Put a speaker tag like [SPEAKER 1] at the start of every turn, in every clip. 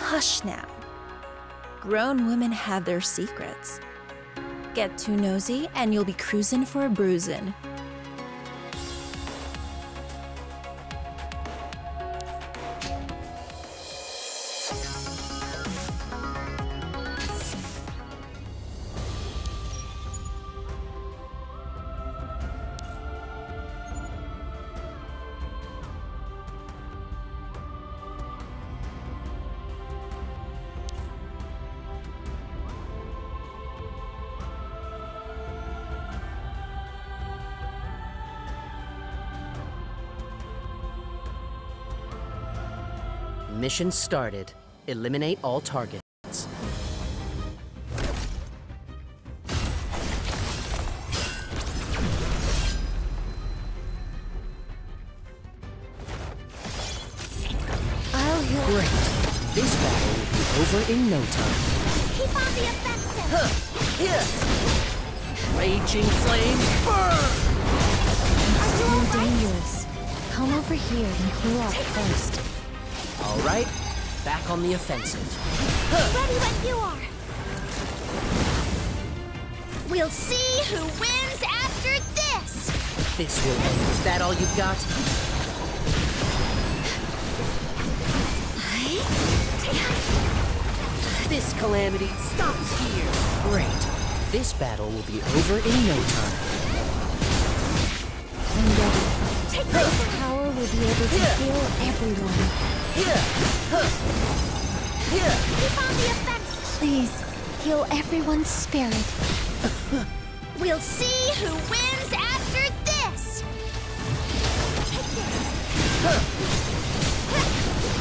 [SPEAKER 1] Hush now. Grown women have their secrets. Get too nosy and you'll be cruising for a bruising.
[SPEAKER 2] Mission started. Eliminate all targets. Great. This battle will be over in no time.
[SPEAKER 3] Keep on the offensive! Huh.
[SPEAKER 2] Here! Raging flame, burn!
[SPEAKER 1] Too dangerous. Come over here and heal up first.
[SPEAKER 2] All right, back on the offensive.
[SPEAKER 3] Ready when you are! We'll see who wins after this!
[SPEAKER 2] This will end. Is that all you've got? This calamity stops here. Great. This battle will be over in no time.
[SPEAKER 3] Take
[SPEAKER 1] This power will be able to
[SPEAKER 2] Yeah.
[SPEAKER 1] heal everyone.
[SPEAKER 2] Here! Huh. Here!
[SPEAKER 3] Keep on the offensive!
[SPEAKER 1] Please, heal everyone's spirit.
[SPEAKER 3] We'll see who wins after this! Take this!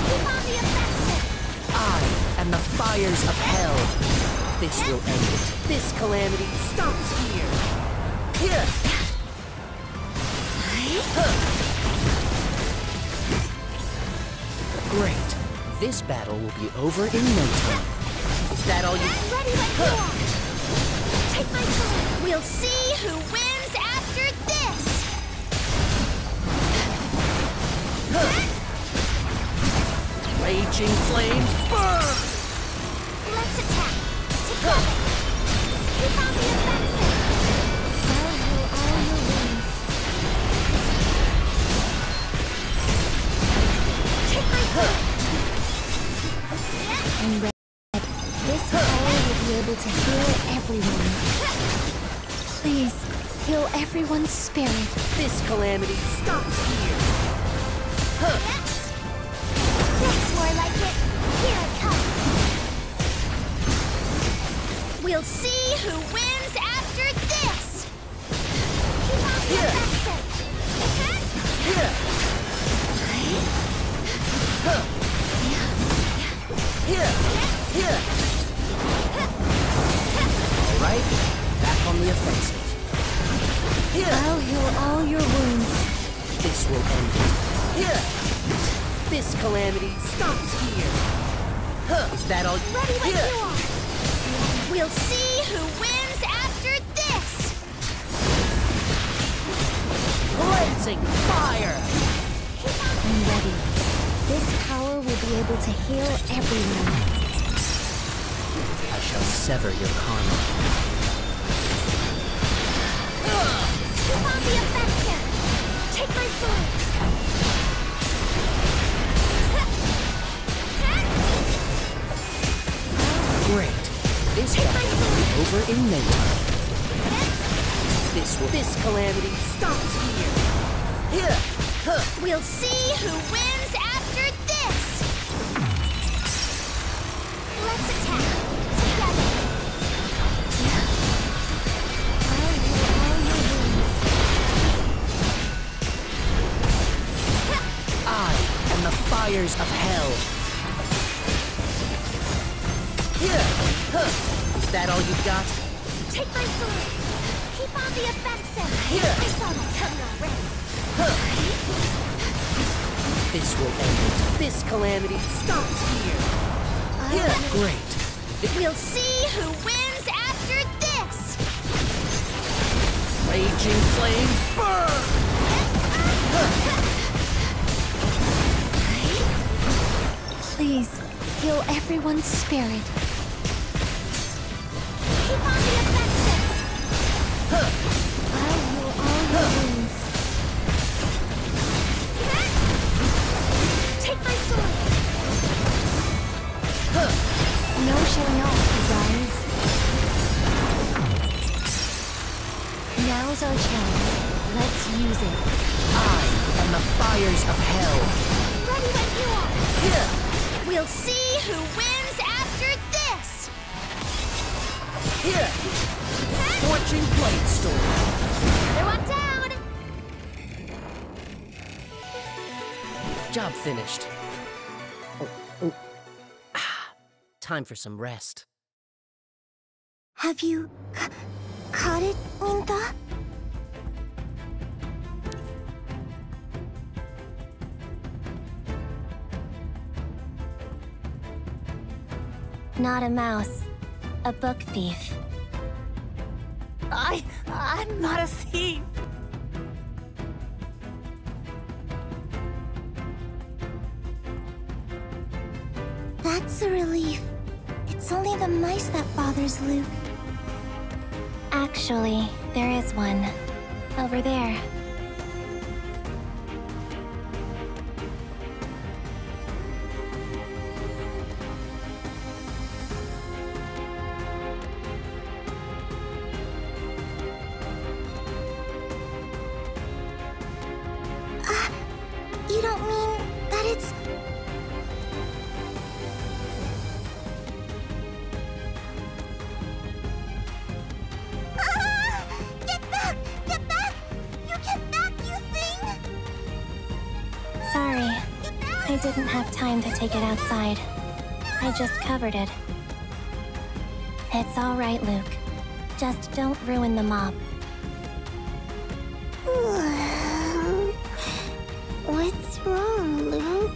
[SPEAKER 3] Keep on the offensive!
[SPEAKER 2] I am the fires of hell. This will end it. This calamity stops here. Here! Great. This battle will be over in no time. Is that all you...
[SPEAKER 3] Ready when you are! Take my time! We'll see who wins after this!
[SPEAKER 2] Raging flames burn!
[SPEAKER 3] Let's attack! Together! Keep on the offensive! My
[SPEAKER 1] ready. This power will be able to heal everyone. Please, heal everyone's spirit.
[SPEAKER 2] This calamity stops here.
[SPEAKER 3] That's more like it! Here it comes! We'll see who wins after this! Keep on the
[SPEAKER 2] Here.
[SPEAKER 3] offensive!
[SPEAKER 2] Here! All
[SPEAKER 1] your wounds.
[SPEAKER 2] This will end it. Here! This calamity stops here. Huh. Is that all?
[SPEAKER 3] Ready when
[SPEAKER 2] Here!
[SPEAKER 3] you are! We'll see who wins after this!
[SPEAKER 2] Cleansing fire!
[SPEAKER 1] I'm ready. This power will be able to heal everyone.
[SPEAKER 2] I shall sever your karma. Great. This battle will be over in no time. This. This calamity stops here. Here!
[SPEAKER 3] We'll see who wins after this! Let's attack!
[SPEAKER 2] Fires of hell. Is that all you've got?
[SPEAKER 3] Take my sword! Keep on the offensive! I saw that coming already!
[SPEAKER 2] This will end it. This calamity stops here. Here! Uh-huh. Great.
[SPEAKER 3] We'll see who wins after this!
[SPEAKER 2] Raging flames burn!
[SPEAKER 1] Please,
[SPEAKER 4] heal everyone's spirit. Keep on the affection! I'll heal all your wounds. Take my sword! No showing off, you guys. Now's our chance. Let's use it.
[SPEAKER 2] I am the fires of hell.
[SPEAKER 4] Ready when you are!
[SPEAKER 2] Here!
[SPEAKER 4] We'll see who wins after this!
[SPEAKER 2] Here! Scorching blade storm.
[SPEAKER 4] Another one down!
[SPEAKER 2] Job finished. Oh, oh. Ah, time for some rest.
[SPEAKER 4] Have you ca- caught it, Minta? Not a mouse, a book thief.
[SPEAKER 5] I. I'm not a thief.
[SPEAKER 4] That's a relief. It's only the mice that bothers Luke. Actually, there is one. Over there. Didn't have time to take it outside. I just covered it. It's all right, Luke. Just don't ruin the mop. What's wrong, Luke?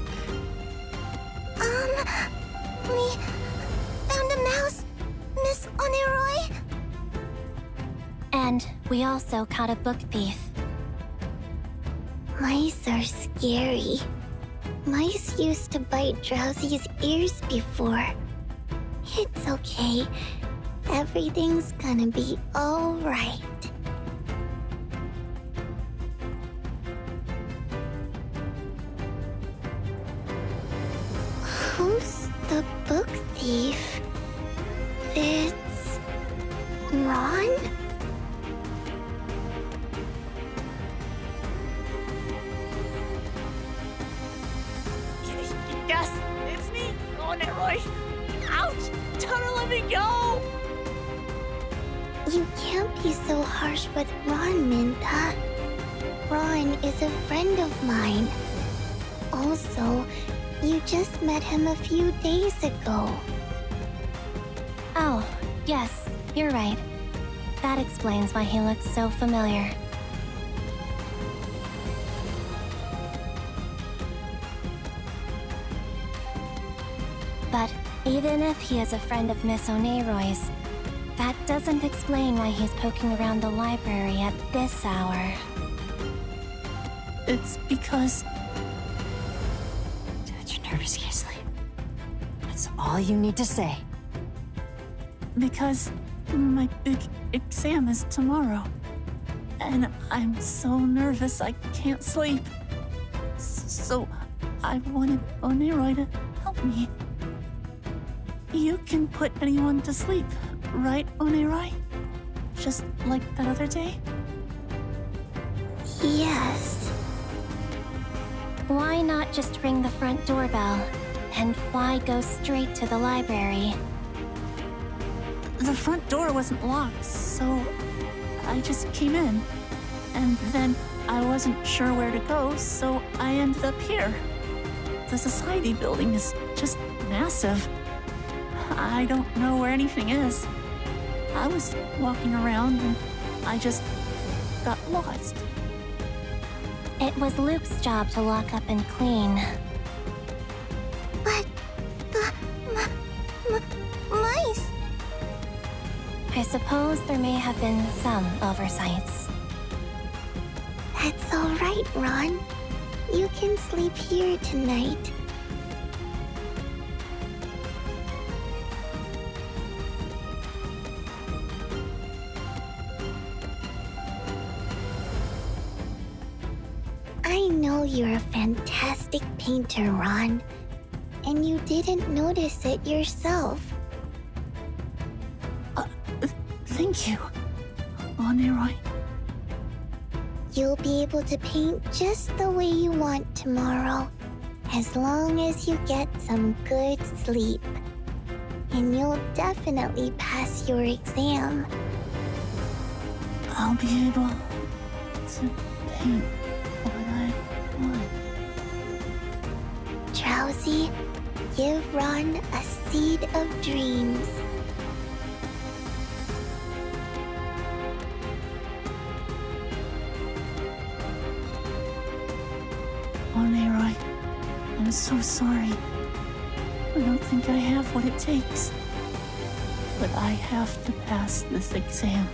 [SPEAKER 4] Um, we found a mouse, Miss Oneroy. And we also caught a book thief. Mice are scary. Mice used to bite Drowsy's ears before. It's okay. Everything's gonna be alright.
[SPEAKER 5] Me, Oneroy. Ouch! Don't let me go!
[SPEAKER 4] You can't be so harsh with Ron, Minta. Ron is a friend of mine. Also, you just met him a few days ago. Oh, yes, you're right. That explains why he looks so familiar. But even if he is a friend of Miss Oneroy's, that doesn't explain why he's poking around the library at this hour.
[SPEAKER 5] It's because. Don't You're nervous, Kesley. That's all you need to say. Because my big exam is tomorrow. And I'm so nervous I can't sleep. S- So I wanted Oneroy to help me. You can put anyone to sleep, right, Oneroy? Just like that other day?
[SPEAKER 4] Yes. Why not just ring the front doorbell? And why go straight to the library?
[SPEAKER 5] The front door wasn't locked, so I just came in. And then I wasn't sure where to go, so I ended up here. The society building is just massive. I don't know where anything is. I was walking around and I just got lost.
[SPEAKER 4] It was Luke's job to lock up and clean. But the m- m- mice. I suppose there may have been some oversights. That's all right, Ron. You can sleep here tonight.
[SPEAKER 6] Know you're a fantastic painter, Ron. And you didn't notice it yourself.
[SPEAKER 5] Uh, thank you, Oneroy.
[SPEAKER 6] You'll be able to paint just the way you want tomorrow, as long as you get some good sleep. And you'll definitely pass your exam.
[SPEAKER 5] I'll be able to paint
[SPEAKER 6] Drowsy, give Ron a seed of dreams.
[SPEAKER 5] Oneroy, I'm so sorry. I don't think I have what it takes. But I have to pass this exam.